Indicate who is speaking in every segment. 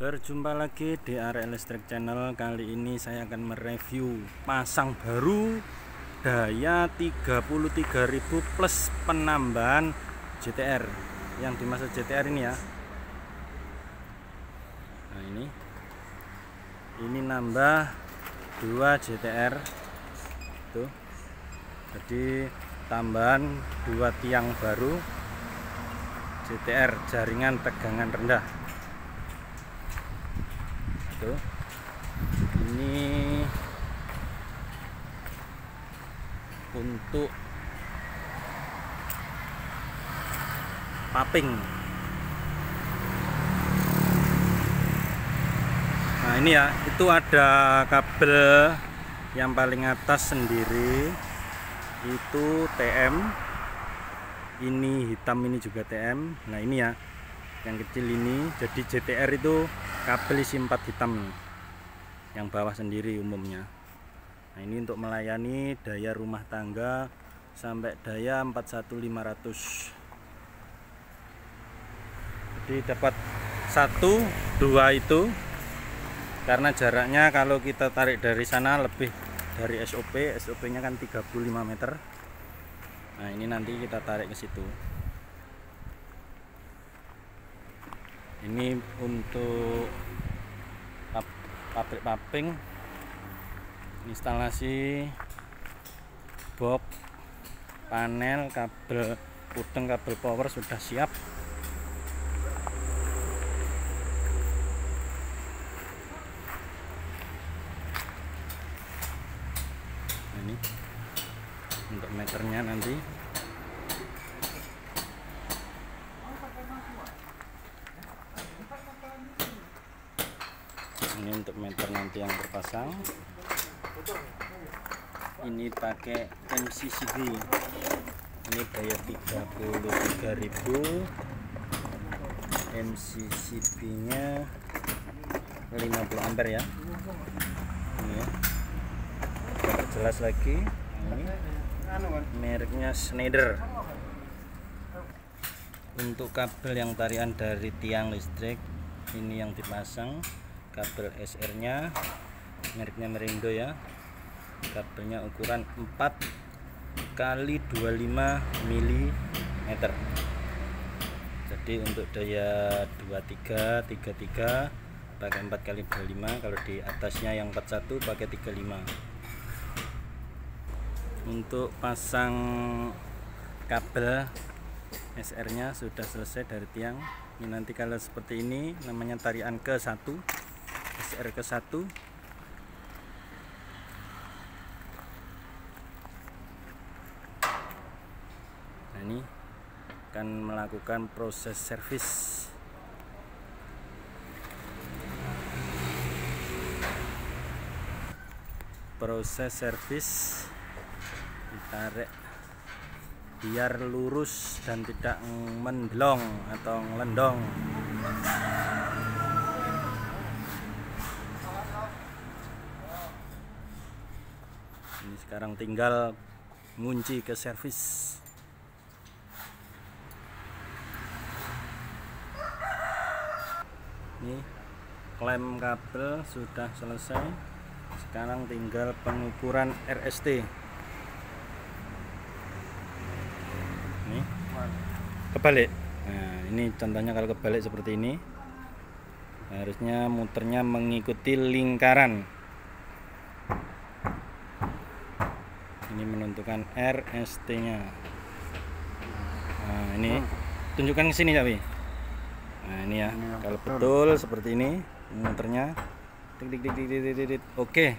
Speaker 1: Berjumpa lagi di area listrik channel. Kali ini saya akan mereview Pasang baru Daya 33.000 plus penambahan GTR Yang dimaksud GTR ini ya. Nah ini. Ini nambah 2 GTR Tuh. Jadi tambahan 2 tiang baru GTR jaringan tegangan rendah itu ini untuk paping. Nah ini ya itu ada kabel yang paling atas sendiri. Itu TM ini hitam ini juga TM nah ini ya yang kecil ini. Jadi JTR itu kabel isi 4 hitam yang bawah sendiri umumnya. Nah ini untuk melayani daya rumah tangga sampai daya 41500 jadi dapat satu dua itu karena jaraknya kalau kita tarik dari sana lebih dari SOP SOP nya kan 35 meter. Nah ini nanti kita tarik ke situ ini untuk pabrik paping instalasi box panel kabel puteng kabel power sudah siap. Ini untuk meternya nanti ini untuk meter nanti yang terpasang. Ini pakai MCCB ini daya 33.000 MCCB nya 50 ampere ya. Ini ya. Jelas lagi. Ini mereknya Schneider. Untuk kabel yang tarian dari tiang listrik ini yang dipasang kabel SR nya mereknya Merindo ya. Kabelnya ukuran 4 kali 25 mm jadi untuk daya 23 33 pakai 4 kali 25 kalau di atasnya yang 41 pakai 35 untuk pasang kabel SR nya sudah selesai dari tiang. Ini nanti kalau seperti ini namanya tarian ke 1 SR ke 1 nah ini akan melakukan proses servis. Proses servis ditarik biar lurus dan tidak mendelong atau ngelendong sekarang tinggal ngunci ke servis. Ini klem kabel sudah selesai. Sekarang tinggal pengukuran RST ini. Kebalik? Nah ini contohnya kalau kebalik seperti ini. Harusnya muternya mengikuti lingkaran ini menentukan RST nya nah ini tunjukkan ke sini Cabi nah ini ya. Kalau betul. seperti ini muternya. Oke.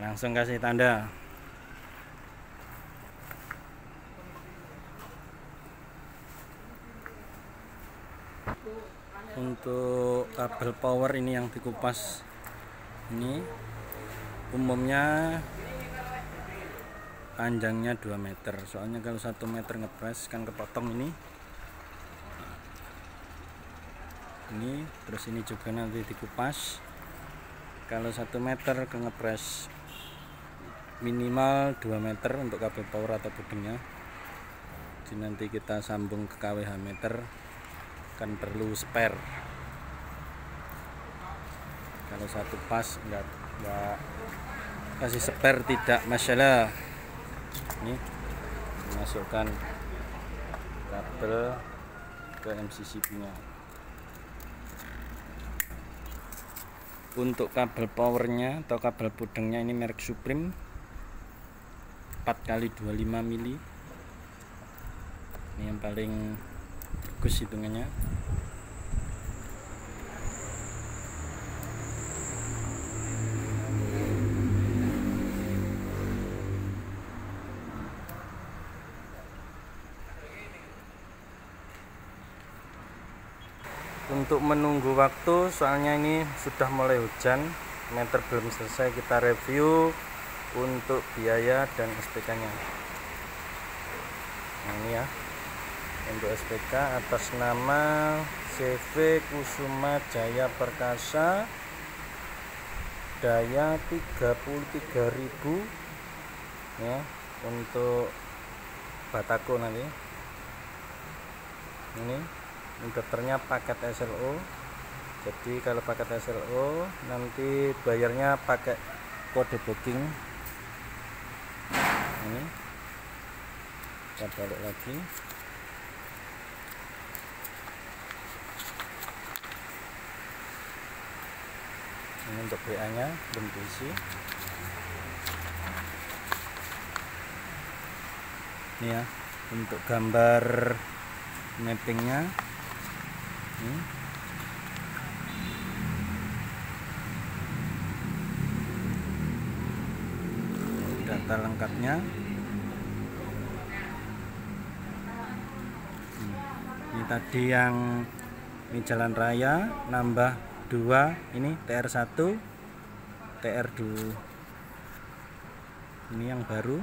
Speaker 1: Langsung kasih tanda. Untuk kabel power ini yang dikupas ini umumnya panjangnya 2 meter. Soalnya kalau satu meter ngepres kan kepotong ini. Ini terus ini juga nanti dikupas. Kalau satu meter ke ngepres minimal 2 meter untuk kabel power atau pudingnya jadi nanti kita sambung ke KWH meter kan perlu spare. Kalau satu pas enggak enggak kasih spare tidak masalah ini masukkan kabel ke MCCB nya. Untuk kabel powernya atau kabel pudengnya ini merek Supreme 4 kali 25 mili. Ini yang paling bagus hitungannya untuk menunggu waktu soalnya ini sudah mulai hujan meter belum selesai kita review untuk biaya dan SPK nya. Nah ini ya untuk SPK atas nama CV Kusuma Jaya Perkasa daya 33.000 ya untuk batako nanti. Ini inverternya paket SLO jadi kalau paket SLO nanti bayarnya pakai kode booking. Ini. Kita balik lagi. Ini untuk WA nya belum diisi. Ini ya untuk gambar mappingnya ini. data lengkapnya. Ini tadi yang ini jalan raya nambah dua ini TR1 TR2 ini yang baru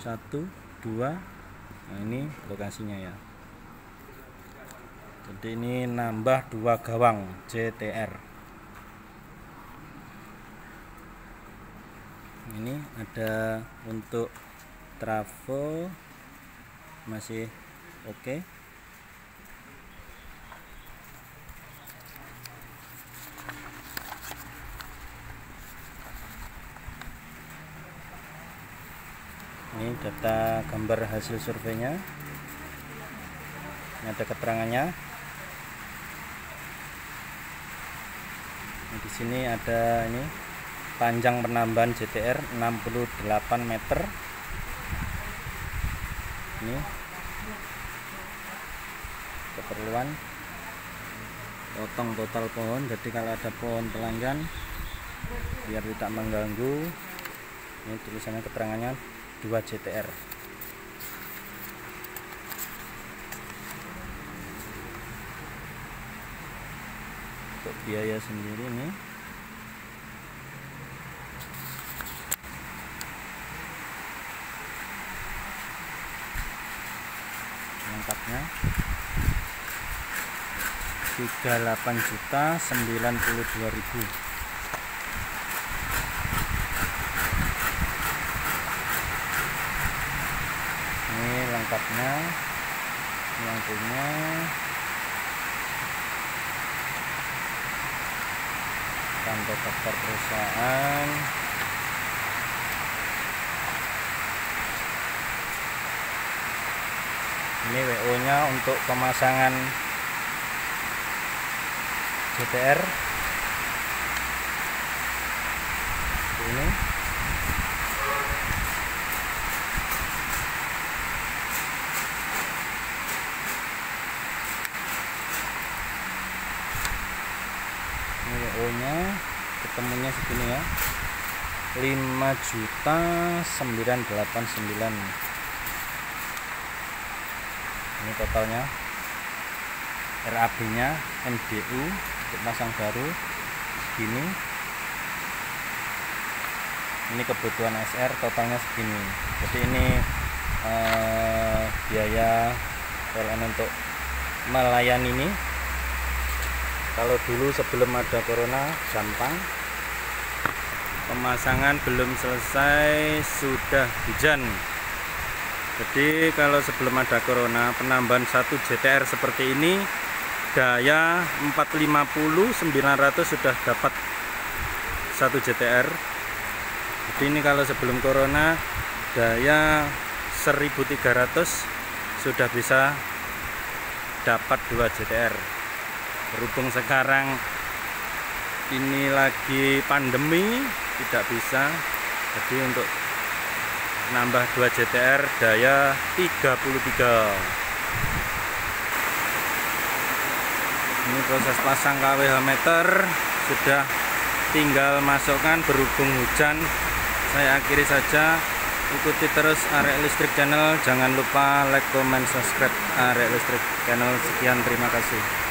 Speaker 1: satu dua. Nah ini lokasinya ya jadi ini nambah dua gawang JTR ini ada untuk trafo masih oke. Okay. ini data gambar hasil surveinya. Ini ada keterangannya di sini ada ini panjang penambahan JTR 68 meter. Ini keperluan potong total pohon. Jadi kalau ada pohon pelanggan biar tidak mengganggu ini tulisannya keterangannya 2 JTR untuk biaya sendiri nih. Lengkapnya. 38 juta 92 ribu. Ini lengkapnya. Lampunya kantor daftar perusahaan. Ini WO nya untuk pemasangan GTR ini. Ini WO nya ketemunya segini ya. 5 juta 989 ini totalnya. RAB nya MDU untuk pasang baru segini. Ini kebutuhan SR totalnya segini. Jadi ini eh, biaya PLN untuk melayani ini. Kalau dulu sebelum ada corona gampang pemasangan belum selesai sudah hujan. Jadi kalau sebelum ada corona penambahan satu JTR seperti ini daya 450 900 sudah dapat satu JTR jadi ini kalau sebelum corona daya 1300 sudah bisa dapat dua JTR berhubung sekarang ini lagi pandemi tidak bisa. Jadi untuk nambah 2 JTR daya 33 ini proses pasang KWH meter sudah tinggal masukkan berhubung hujan. Saya akhiri saja. Ikuti terus area listrik channel. Jangan lupa like comment subscribe area listrik channel. Sekian terima kasih